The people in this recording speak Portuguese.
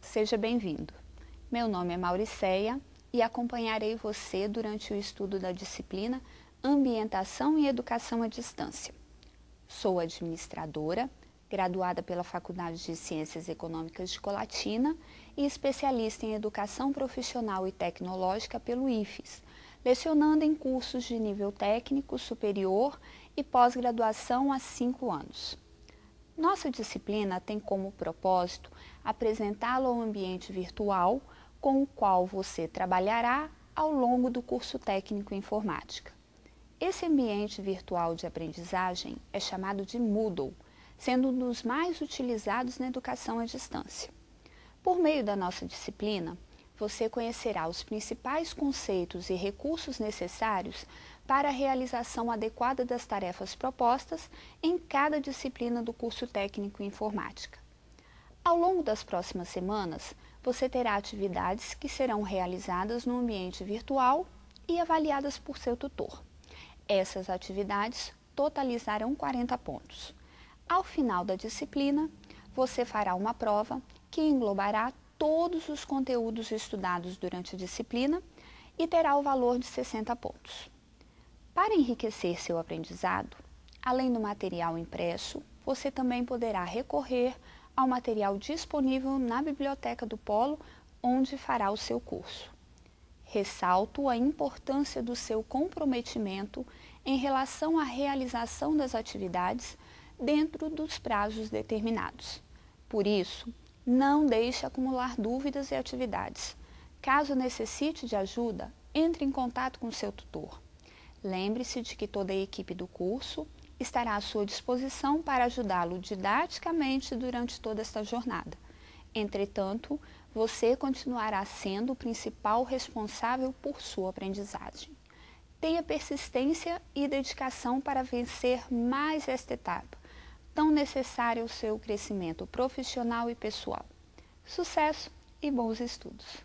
Seja bem-vindo. Meu nome é Mauriceia e acompanharei você durante o estudo da disciplina Ambientação e Educação à Distância. Sou administradora, graduada pela Faculdade de Ciências Econômicas de Colatina e especialista em Educação Profissional e Tecnológica pelo IFES, lecionando em cursos de nível técnico, superior e pós-graduação há cinco anos. Nossa disciplina tem como propósito apresentá-lo ao ambiente virtual com o qual você trabalhará ao longo do curso técnico informática. Esse ambiente virtual de aprendizagem é chamado de Moodle, sendo um dos mais utilizados na educação à distância. Por meio da nossa disciplina, você conhecerá os principais conceitos e recursos necessários para a realização adequada das tarefas propostas em cada disciplina do curso técnico em informática. Ao longo das próximas semanas, você terá atividades que serão realizadas no ambiente virtual e avaliadas por seu tutor. Essas atividades totalizarão 40 pontos. Ao final da disciplina, você fará uma prova que englobará todos os conteúdos estudados durante a disciplina e terá o valor de 60 pontos. Para enriquecer seu aprendizado, além do material impresso, você também poderá recorrer ao material disponível na biblioteca do Polo, onde fará o seu curso. Ressalto a importância do seu comprometimento em relação à realização das atividades dentro dos prazos determinados. Por isso, não deixe acumular dúvidas e atividades. Caso necessite de ajuda, entre em contato com seu tutor. Lembre-se de que toda a equipe do curso estará à sua disposição para ajudá-lo didaticamente durante toda esta jornada. Entretanto, você continuará sendo o principal responsável por sua aprendizagem. Tenha persistência e dedicação para vencer mais esta etapa, tão necessária ao seu crescimento profissional e pessoal. Sucesso e bons estudos!